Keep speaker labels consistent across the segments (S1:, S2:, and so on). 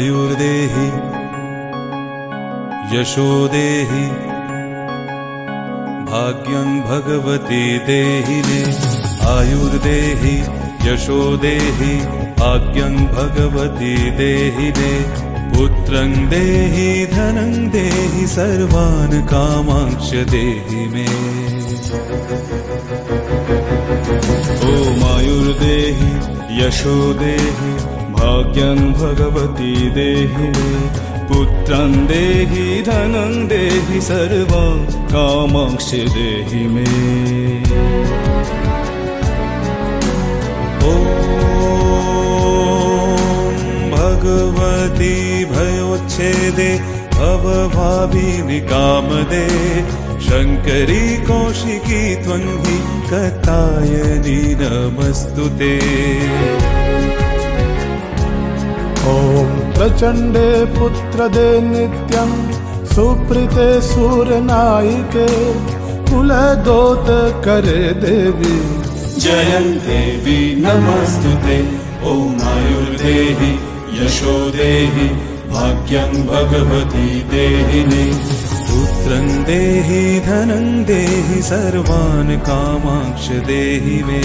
S1: युर्देहि यशो देहि भाग्यं भगवती देहिने। आयुर्देहि यशो देहि भाग्यं भगवती देहिने। पुत्रं देहि धनं देहि सर्वान् कामाक्ष देहि मे ॐमायुर्देहि यशो देहि भाग्यं भगवती देहि मे पुत्रं देहि धनं देहि सर्वं कामांक्ष देहि मे। ॐ भगवती भयोच्छेदे भवभाविनि कामदे शङ्करी कौशिकी त्वं हि कथायनि नमस्तु ते
S2: प्रचण्डे पुत्रदे नित्यं सुप्रीते सूर्यनायिके कुलदोत करे देवी।
S1: जयं देवी नमस्तु ते ॐ आयुर्देहि यशो देहि भाग्यं भगवती देहि मे पुत्रं देहि धनं देहि सर्वान् कामांक्ष देहि मे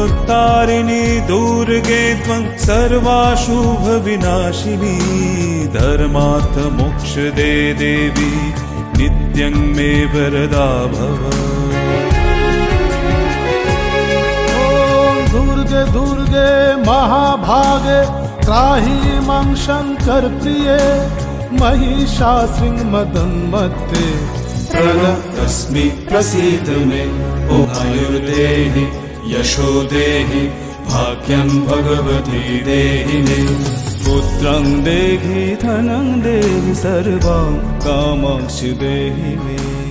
S1: दुर्गोत्तारिणि दुर्गे त्वं सर्वाशुभविनाशिनी। धर्मार्थमोक्षदे देवी नित्यं मे वरदा भव।
S2: ॐ दुर्गे दुर्गे महाभागे त्राहि मां शङ्करप्रिये महिषासिंहमदन्मत्ते
S1: तस्मि प्रसीद मे ॐ आयुर्देहि यशो देहि भाग्यं भगवती देहि मे। पुत्रं देहि धनं देहि सर्वं कामांक्षि देहि मे